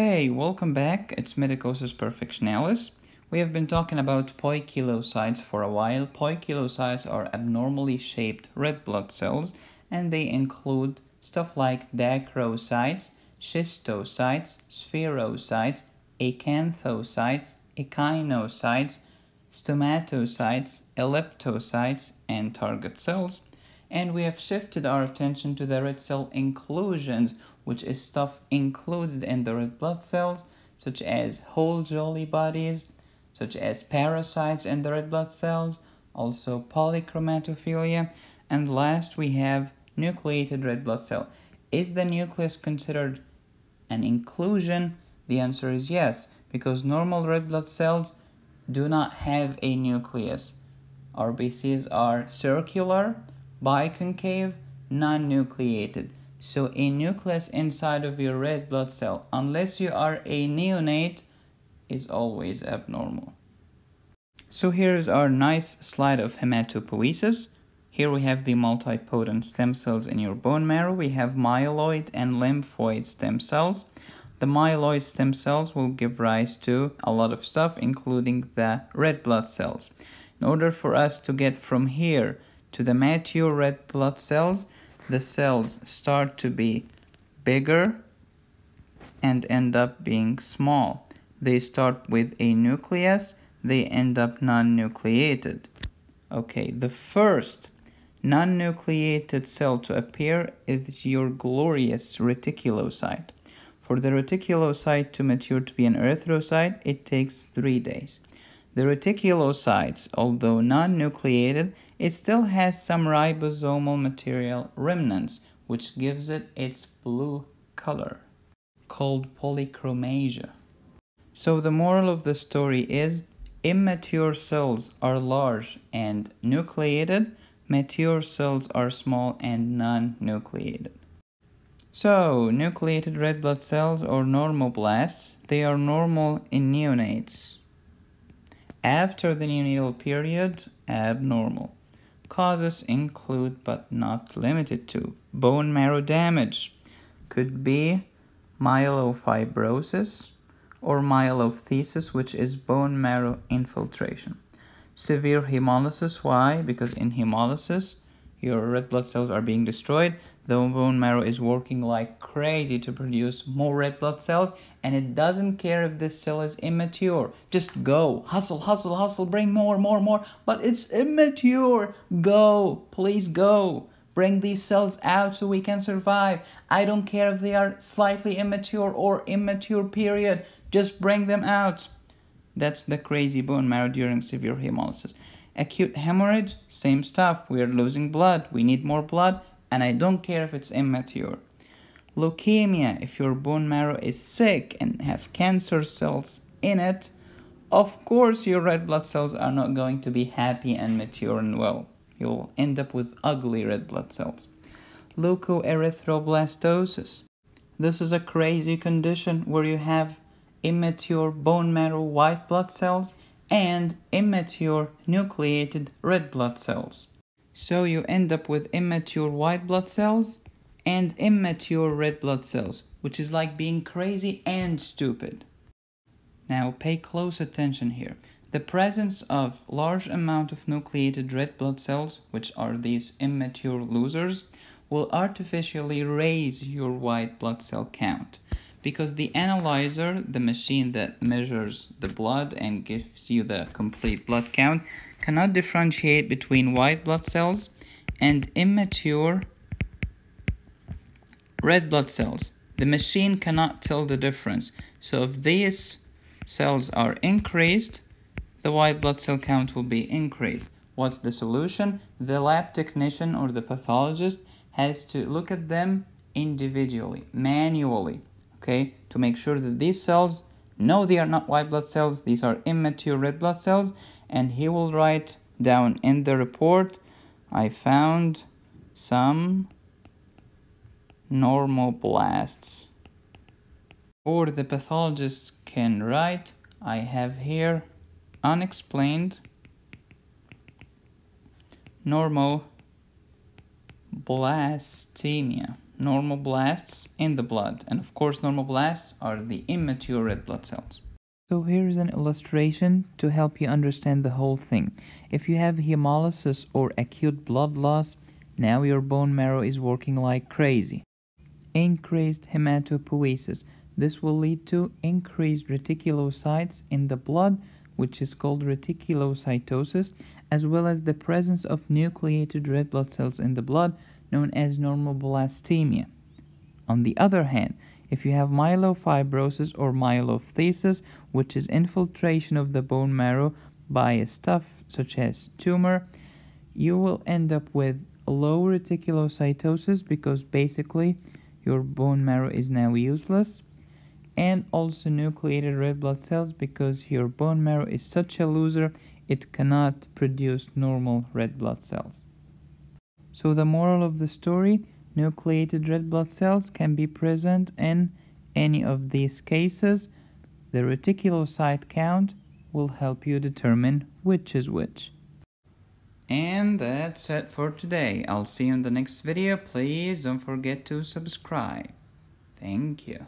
Hey, welcome back. It's Medicosis Perfectionalis. We have been talking about poikilocytes for a while. Poikilocytes are abnormally shaped red blood cells and they include stuff like dacrocytes, schistocytes, spherocytes, acanthocytes, echinocytes, stomatocytes, elliptocytes, and target cells. And we have shifted our attention to the red cell inclusions, which is stuff included in the red blood cells, such as Howell-Jolly bodies, such as parasites in the red blood cells, also polychromatophilia, and last we have nucleated red blood cell. Is the nucleus considered an inclusion? The answer is yes, because normal red blood cells do not have a nucleus. RBCs are circular, biconcave, non-nucleated. So a nucleus inside of your red blood cell, unless you are a neonate, is always abnormal. So here's our nice slide of hematopoiesis. Here we have the multipotent stem cells in your bone marrow. We have myeloid and lymphoid stem cells. The myeloid stem cells will give rise to a lot of stuff, including the red blood cells. In order for us to get from here to the mature red blood cells, the cells start to be bigger and end up being small. They start with a nucleus, they end up non-nucleated. Okay, the first non-nucleated cell to appear is your glorious reticulocyte. For the reticulocyte to mature to be an erythrocyte, it takes three days. The reticulocytes, although non-nucleated, it still has some ribosomal material remnants, which gives it its blue color, called polychromasia. So the moral of the story is, immature cells are large and nucleated, mature cells are small and non-nucleated. So, nucleated red blood cells or normoblasts, they are normal in neonates. After the neonatal period, abnormal. Causes include but not limited to bone marrow damage, could be myelofibrosis or myelophthisis, which is bone marrow infiltration. Severe hemolysis, why? Because in hemolysis, your red blood cells are being destroyed the bone marrow is working like crazy to produce more red blood cells and it doesn't care if this cell is immature. Just go. Hustle hustle hustle. Bring more more more. But it's immature. Go. Please go. Bring these cells out so we can survive. I don't care if they are slightly immature or immature period. Just bring them out. That's the crazy bone marrow during severe hemolysis. Acute hemorrhage same stuff. We are losing blood. We need more blood and I don't care if it's immature. Leukemia, if your bone marrow is sick and have cancer cells in it, of course your red blood cells are not going to be happy and mature and well. You'll end up with ugly red blood cells. Leukoerythroblastosis. This is a crazy condition where you have immature bone marrow white blood cells and immature nucleated red blood cells. So you end up with immature white blood cells and immature red blood cells, which is like being crazy and stupid. Now pay close attention here. The presence of large amount of nucleated red blood cells, which are these immature losers, will artificially raise your white blood cell count because the analyzer, the machine that measures the blood and gives you the complete blood count, cannot differentiate between white blood cells and immature red blood cells. The machine cannot tell the difference. So if these cells are increased, the white blood cell count will be increased. What's the solution? The lab technician or the pathologist has to look at them individually, manually okay, to make sure that these cells, no, they are not white blood cells, these are immature red blood cells, and he will write down in the report, I found some normoblasts. Or the pathologist can write, I have here unexplained normoblastemia. Normoblasts in the blood. And of course, normoblasts are the immature red blood cells. So here's an illustration to help you understand the whole thing. If you have hemolysis or acute blood loss, now your bone marrow is working like crazy. Increased hematopoiesis. This will lead to increased reticulocytes in the blood, which is called reticulocytosis, as well as the presence of nucleated red blood cells in the blood, known as normoblastemia. On the other hand, if you have myelofibrosis or myelophthisis, which is infiltration of the bone marrow by a stuff such as tumor, you will end up with low reticulocytosis because basically your bone marrow is now useless and also nucleated red blood cells because your bone marrow is such a loser it cannot produce normal red blood cells. So the moral of the story, nucleated red blood cells can be present in any of these cases. The reticulocyte count will help you determine which is which. And that's it for today. I'll see you in the next video. Please don't forget to subscribe. Thank you.